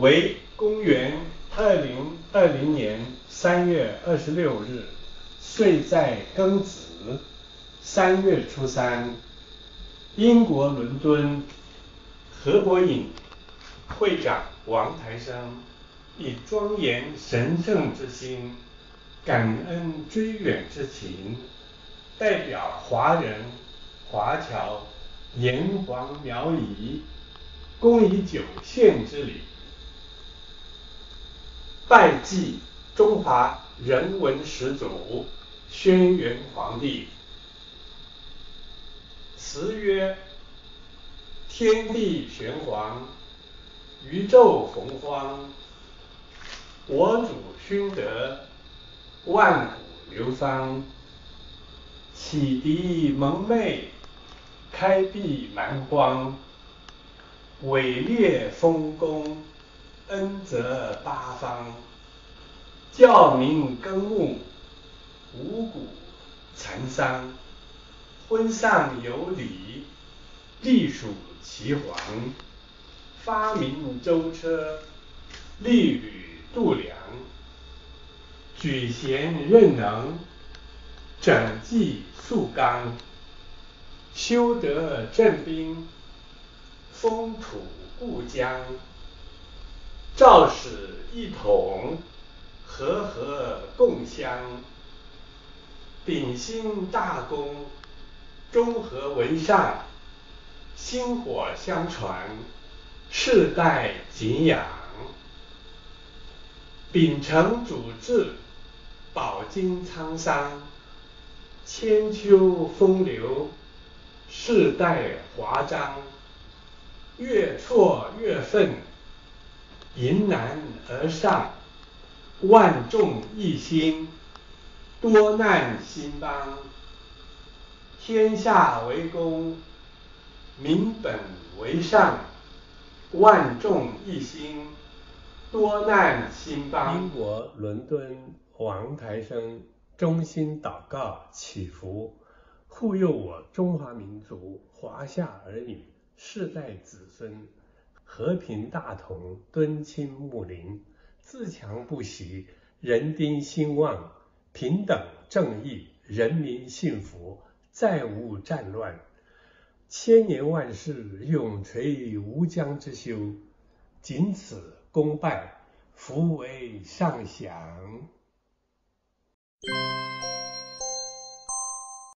为公元二零二零年三月二十六日，岁在庚子，三月初三，英国伦敦何国颖会长王台生以庄严神圣之心，感恩追远之情，代表华人华侨炎黄苗裔，恭以九献之礼。拜祭中华人文始祖轩辕皇帝。词曰：天地玄黄，宇宙洪荒，我主勋德，万古流芳。启迪蒙昧，开辟蛮荒，伟烈丰功。恩泽八方，教民耕牧，五谷成桑，婚丧有礼，隶属齐皇，发明舟车，利履度量，举贤任能，整纪肃纲，修德振兵，风土固疆。赵史一统，和合共襄；秉心大功，中和为上；薪火相传，世代敬仰；秉承主志，饱经沧桑；千秋风流，世代华章；越挫越奋。迎难而上，万众一心，多难兴邦。天下为公，民本为上，万众一心，多难兴邦。英国伦敦王台生衷心祷告祈福，护佑我中华民族华夏儿女世代子孙。和平大同，敦亲睦邻，自强不息，人丁兴旺，平等正义，人民幸福，再无战乱，千年万世永垂无疆之修。仅此功拜，福为上享。